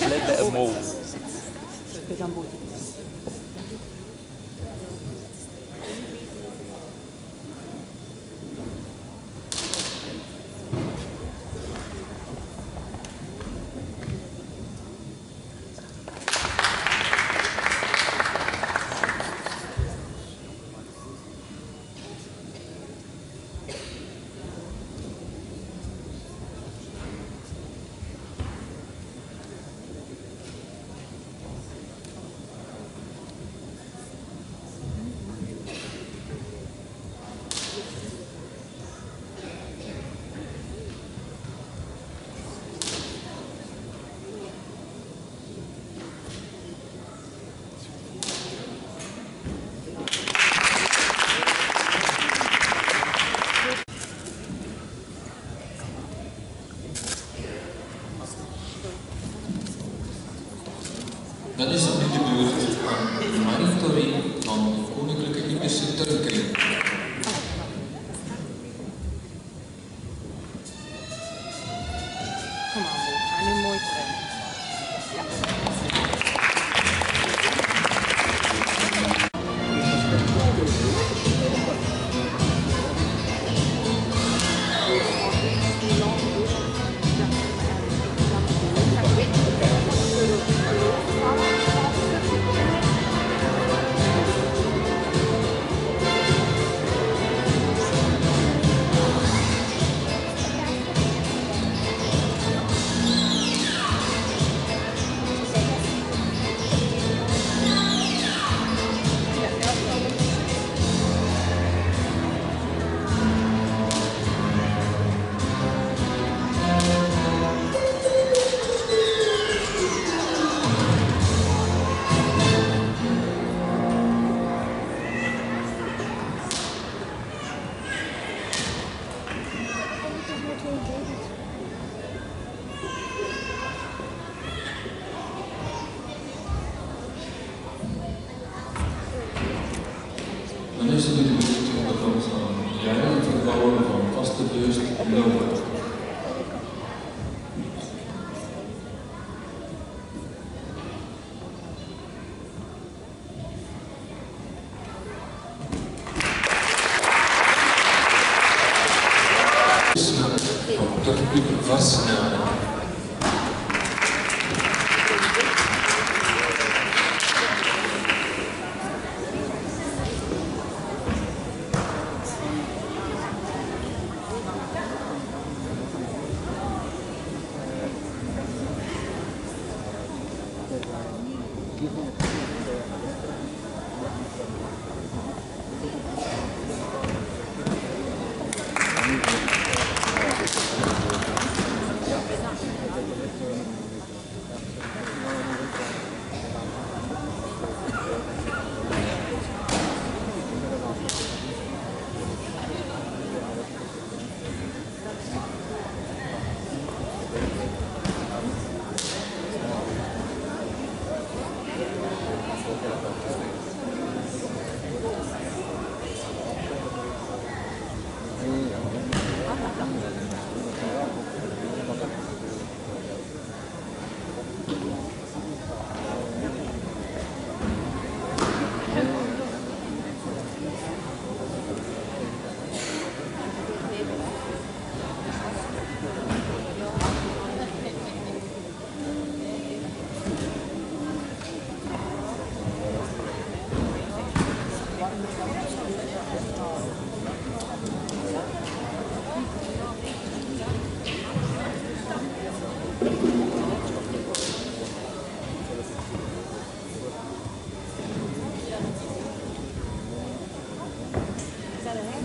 That move. Dat is een beetje beurt aan Marie Corrie van de Koninklijke Indische Turkering. Come on. Is het nu de beurt onderkant van jij het van vaste u vastnellen. Thank Yeah.